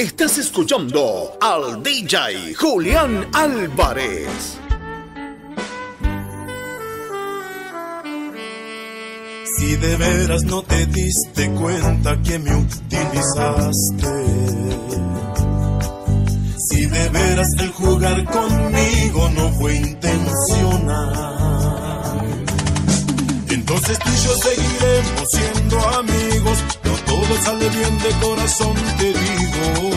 Estás escuchando al DJ Julián Álvarez. Si de veras no te diste cuenta que me utilizaste. Si de veras el jugar conmigo no fue intencional. Entonces tú y yo seguiremos siendo amigos. No todo sale bien de corazón, te digo.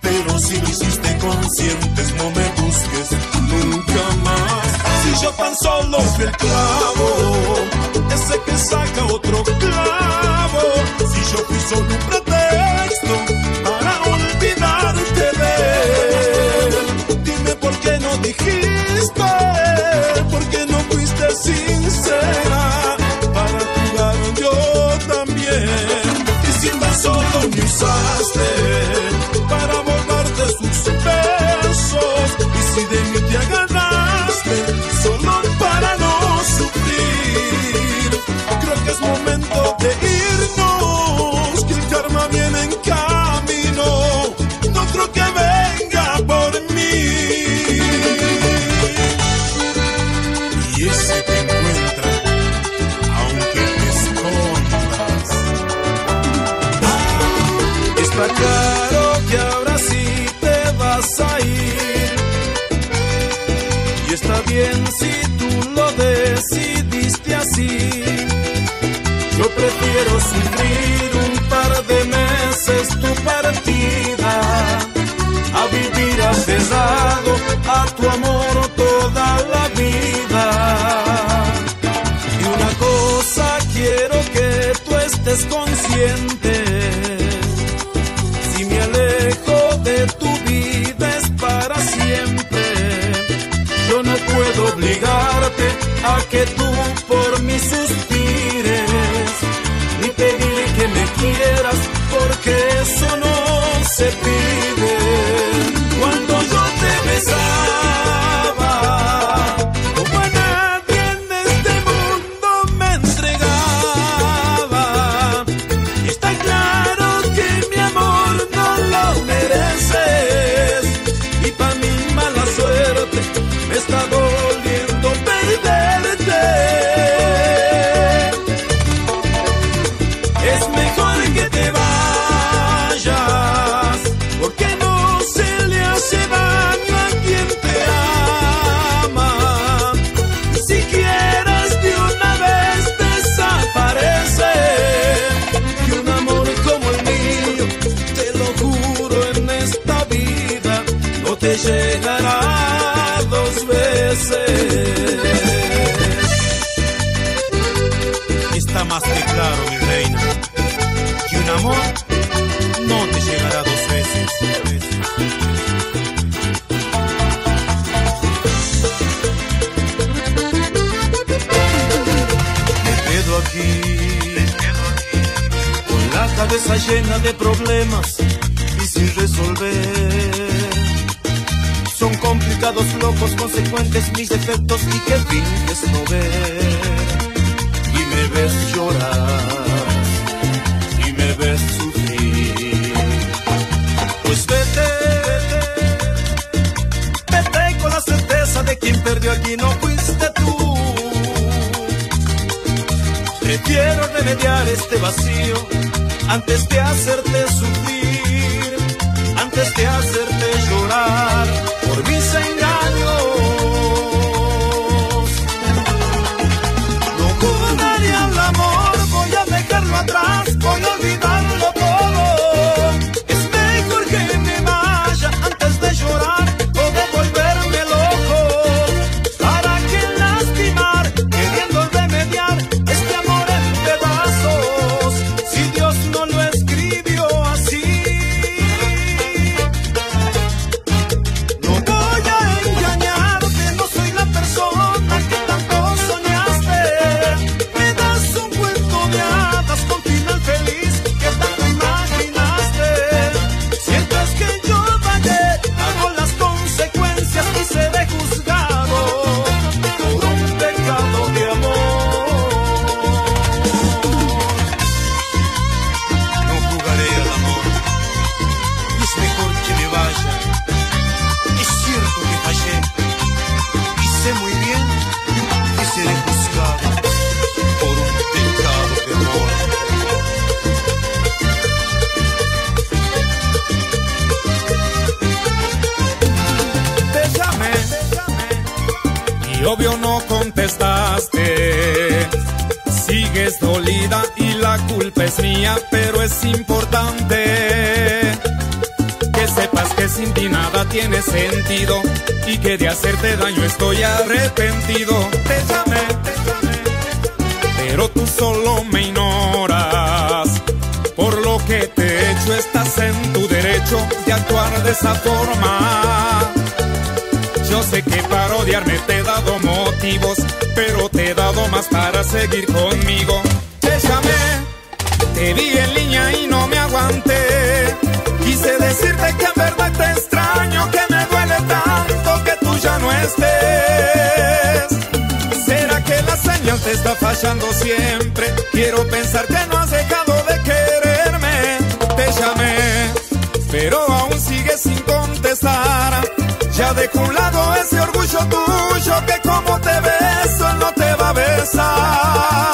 Pero si lo hiciste conscientes, no me busques nunca más. Si yo tan solo fui el clavo ese que saca otro clavo. Si yo fui solo un pretexto bien si tú lo decidiste así. Yo prefiero sufrir un par de meses tu partida a vivir aferrado a tu amor toda la vida. Y una cosa quiero que tú estés consciente. Que tú por mí suspires ni pedir que me quieras porque eso no se pide. Más que claro, mi reina, que un amor no te llegará dos veces. Me quedo aquí, con la cabeza llena de problemas y sin resolver. Son complicados, locos, consecuentes mis defectos y que finges no ver ves llorar y me ves sufrir. Pues vete, vete con la certeza de quien perdió aquí no fuiste tú. Prefiero remediar este vacío antes de hacerte sufrir, antes de hacerte llorar por mis engaños. Es importante que sepas que sin ti nada tiene sentido y que de hacerte daño estoy arrepentido. Te llamé, te llamé, pero tú solo me ignoras. Por lo que te he hecho estás en tu derecho de actuar de esa forma. Yo sé que para odiarme te he dado motivos, pero te he dado más para seguir conmigo. Te vi en línea y no me aguanté. Quise decirte que en verdad te extraño, que me duele tanto que tú ya no estés. ¿Será que la señal te está fallando siempre? Quiero pensar que no has dejado de quererme. Te llamé, pero aún sigues sin contestar. Ya dejo un lado ese orgullo tuyo que como te beso no te va a besar.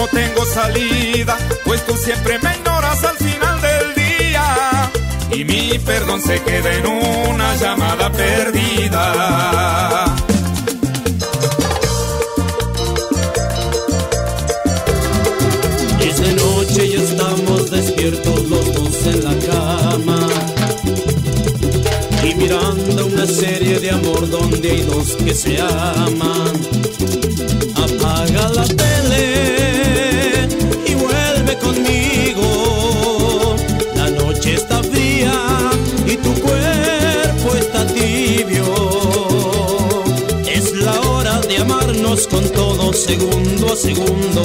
No tengo salida, pues tú siempre me ignoras al final del día. Y mi perdón se queda en una llamada perdida. De noche ya estamos despiertos los dos en la cama y mirando una serie de amor donde hay dos que se aman. Apaga la tele conmigo. La noche está fría y tu cuerpo está tibio. Es la hora de amarnos con todo segundo a segundo.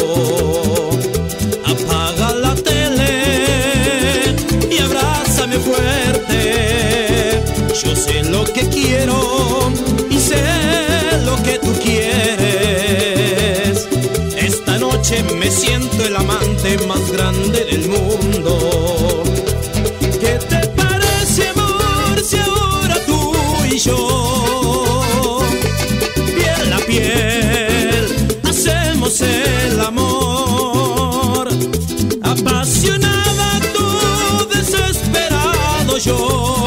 Apaga la tele y abrázame fuerte. Yo sé lo que quiero siento el amante más grande del mundo. ¿Qué te parece, amor, si ahora tú y yo, piel a piel, hacemos el amor? Apasionada tú, desesperado yo.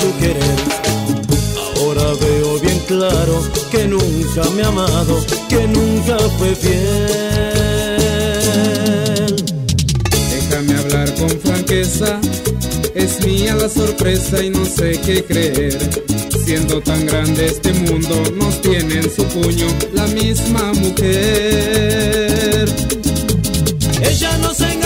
Su querer. Ahora veo bien claro que nunca me ha amado, que nunca fue fiel. Déjame hablar con franqueza, es mía la sorpresa y no sé qué creer. Siendo tan grande este mundo, nos tiene en su puño la misma mujer. Ella nos engaña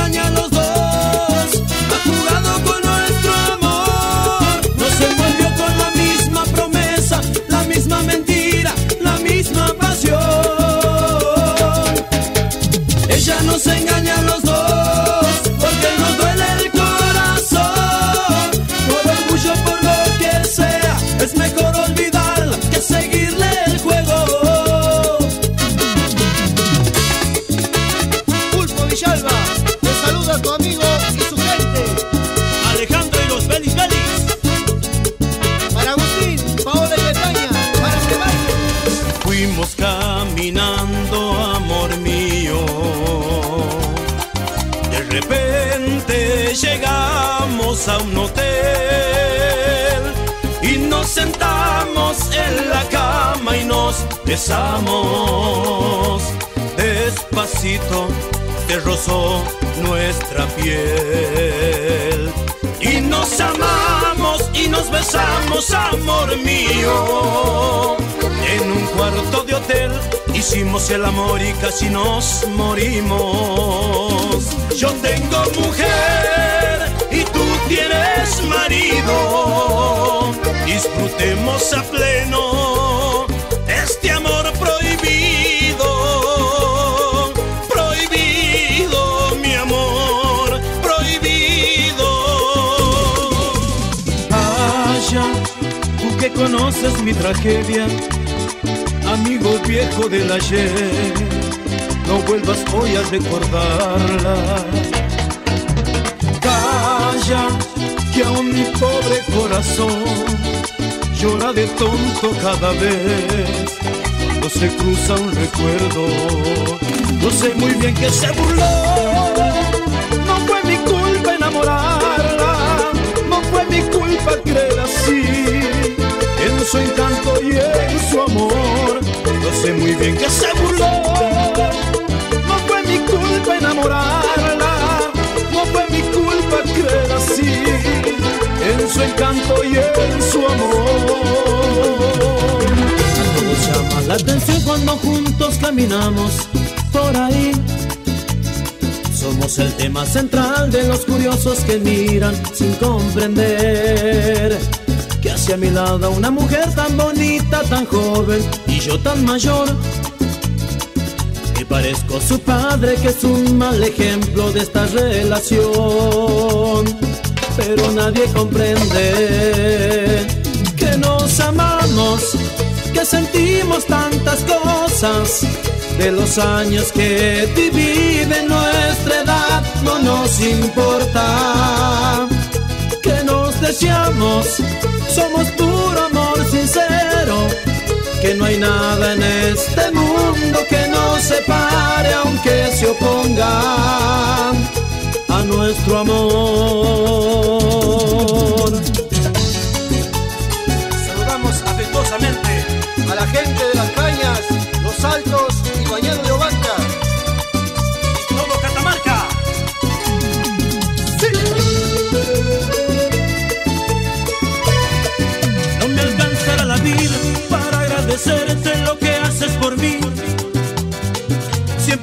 besamos. Despacito te rozó nuestra piel y nos amamos y nos besamos, amor mío. En un cuarto de hotel hicimos el amor y casi nos morimos. Yo tengo mujer y tú tienes marido. Disfrutemos a pleno conoces mi tragedia, amigo viejo del ayer, no vuelvas hoy a recordarla. Calla, que aún mi pobre corazón llora de tonto cada vez. Cuando se cruza un recuerdo. Yo sé muy bien que se burló, no fue mi culpa enamorarla, no fue mi culpa creer así en su encanto y en su amor. Yo sé muy bien que se burló, no fue mi culpa enamorarla, no fue mi culpa creer así, en su encanto y en su amor. A todos llama la atención cuando juntos caminamos por ahí. Somos el tema central de los curiosos que miran sin comprender hacia mi lado una mujer tan bonita, tan joven y yo tan mayor. Que parezco su padre, que es un mal ejemplo de esta relación. Pero nadie comprende que nos amamos, que sentimos tantas cosas. De los años que dividen nuestra edad, no nos importa que nos deseamos somos puro amor sincero, que no hay nada en este mundo que nos separe aunque se oponga a nuestro amor.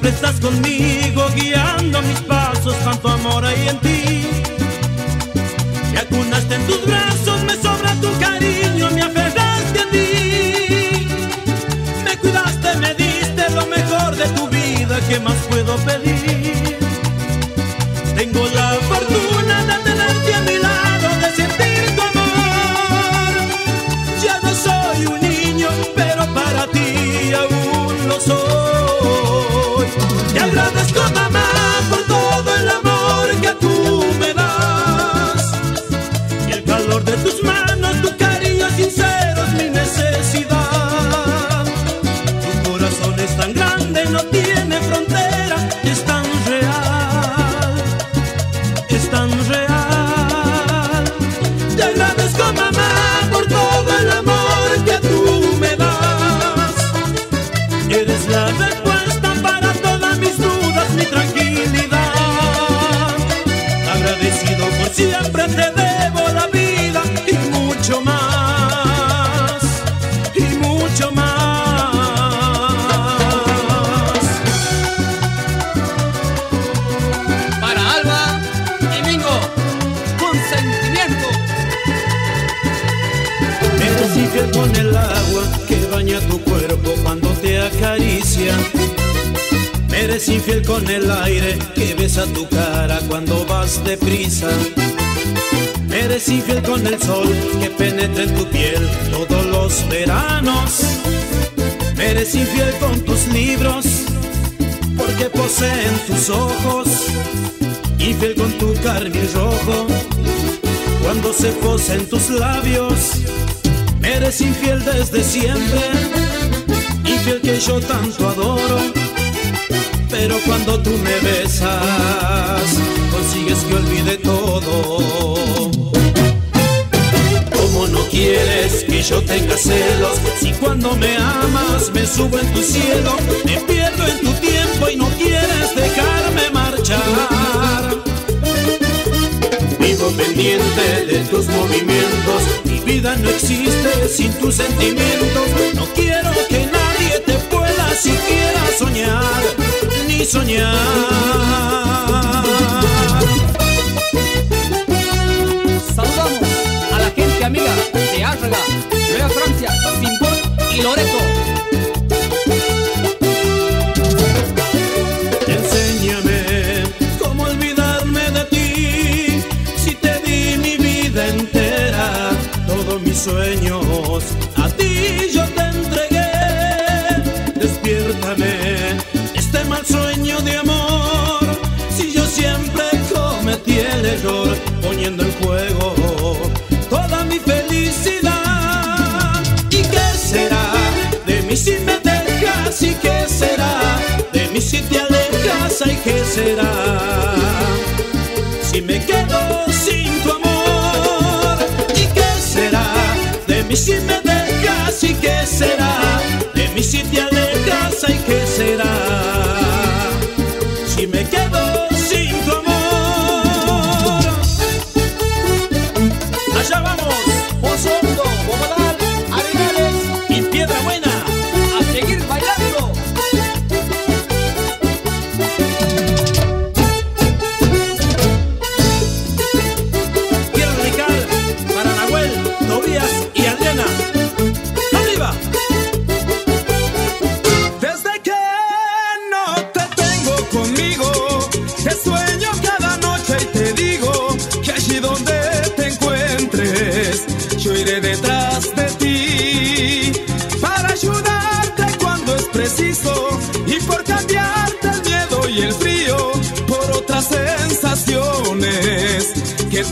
Siempre estás conmigo guiando mis pasos, tanto amor hay en ti. Me acunaste en tus brazos, me sobra tu cariño, me aferraste a ti. Me cuidaste, me diste lo mejor de tu vida, ¿qué más puedo pedir? Te acaricia. Eres infiel con el aire que besa tu cara cuando vas deprisa. Eres infiel con el sol que penetra en tu piel todos los veranos. Eres infiel con tus libros porque poseen tus ojos. Infiel con tu carmín rojo cuando se posa en tus labios. Eres infiel desde siempre, que yo tanto adoro. Pero cuando tú me besas, consigues que olvide todo. Como no quieres que yo tenga celos, si cuando me amas me subo en tu cielo, me pierdo en tu tiempo y no quieres dejarme marchar. Vivo pendiente de tus movimientos, mi vida no existe sin tus sentimientos. No quiero que soñar, ni soñar. Saludamos a la gente amiga de Árraga, Nueva Francia, Simbol y Loreto. Enséñame cómo olvidarme de ti si te di mi vida entera, todos mis sueños error, poniendo en juego toda mi felicidad. ¿Y qué será de mí si me dejas? ¿Y qué será de mí si te alejas? ¿Y qué será si me quedo sin tu amor? ¿Y qué será de mí si me dejas? ¿Y qué será de mí si te alejas? ¿Y qué será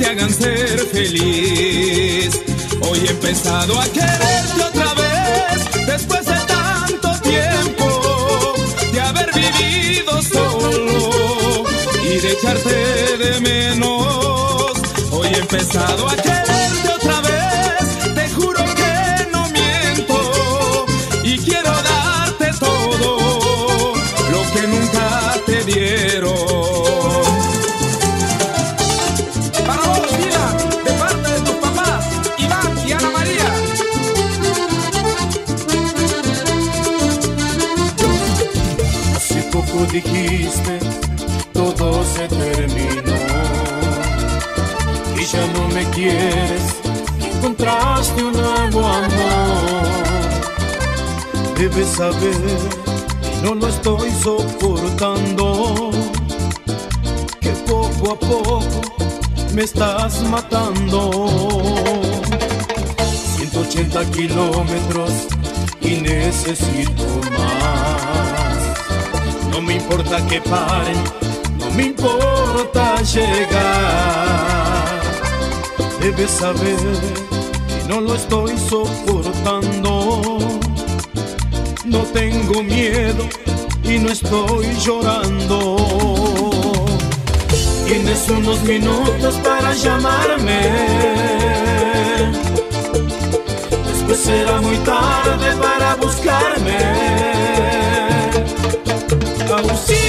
te hagan ser feliz. Hoy he empezado a quererte otra vez después de tanto tiempo de haber vivido solo y de echarte de menos. Hoy he empezado a quererte saber que no lo estoy soportando. Que poco a poco me estás matando. 180 kilómetros y necesito más. No me importa que paren, no me importa llegar. Debes saber que no lo estoy soportando. No tengo miedo y no estoy llorando. Tienes unos minutos para llamarme. Después será muy tarde para buscarme. Auxilio,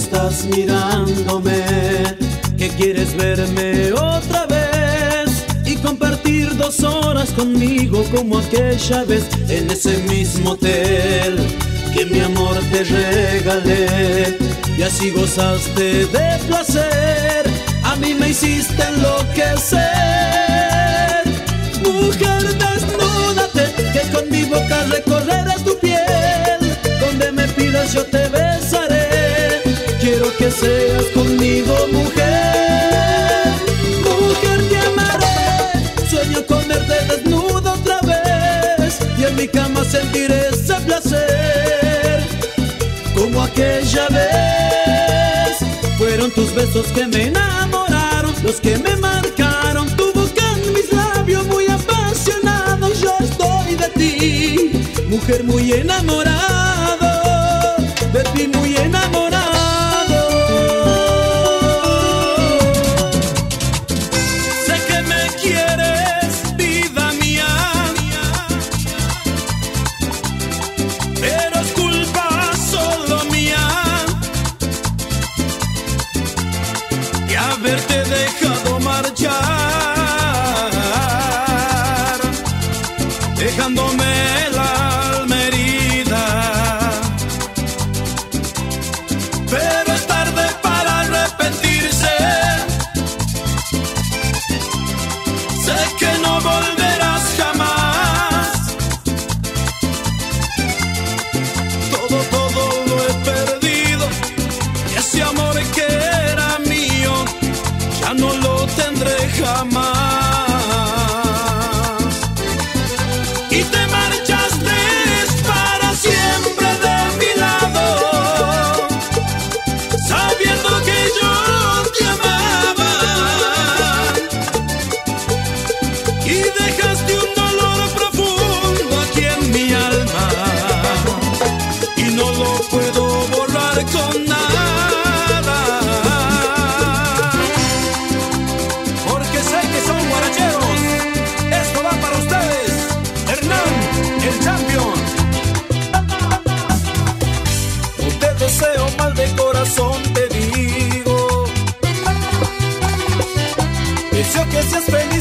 estás mirándome, que quieres verme otra vez y compartir dos horas conmigo como aquella vez en ese mismo hotel que mi amor te regalé y así gozaste de placer. A mí me hiciste enloquecer, mujer desnúdate que con mi boca recorreré tu piel donde me pidas yo te que seas conmigo mujer, mujer te amaré. Sueño con verte desnudo otra vez y en mi cama sentiré ese placer como aquella vez. Fueron tus besos que me enamoraron, los que me marcaron. Tu boca en mis labios muy apasionados. Yo estoy de ti, mujer muy enamorado,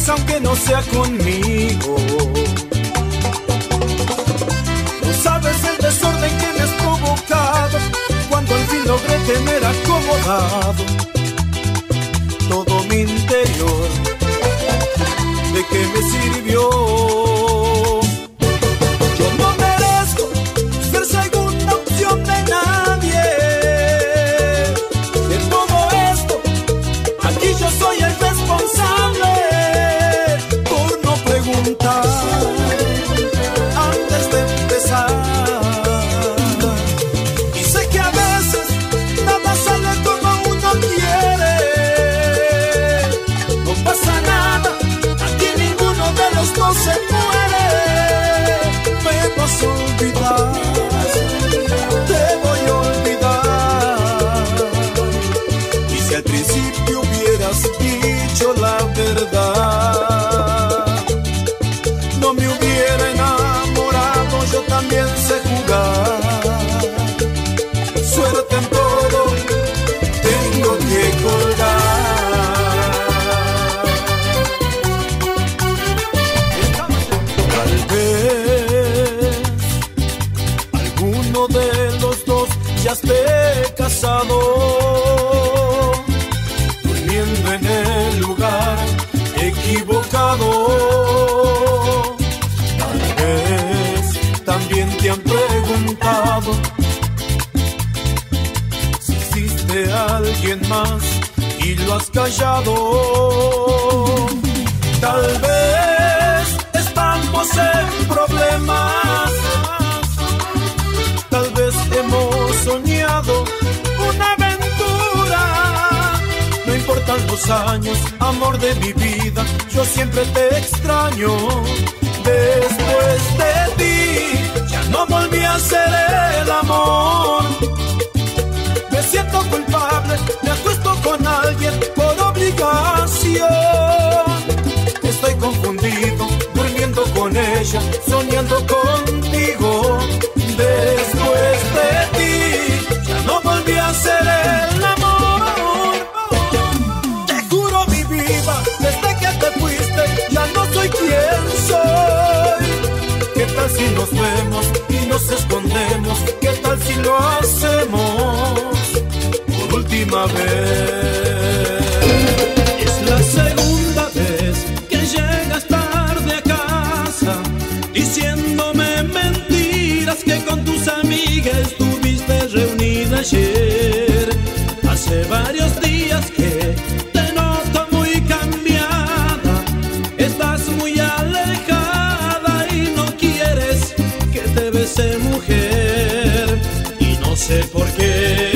aunque no sea conmigo. No sabes el desorden que me has provocado cuando al fin logré tener acomodado todo mi interior. ¿De qué me sirvió? Y lo has callado. Tal vez estamos en problemas. Tal vez hemos soñado una aventura. No importan los años, amor de mi vida, yo siempre te extraño. Después de ti, ya no volví a ser el amor siento culpable, me acuesto con alguien Hace varios días que te noto muy cambiada, estás muy alejada y no quieres que te bese mujer. Y no sé por qué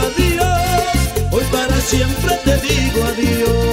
adiós, hoy para siempre te digo adiós.